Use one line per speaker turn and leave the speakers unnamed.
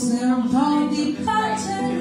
Cause I'm already parted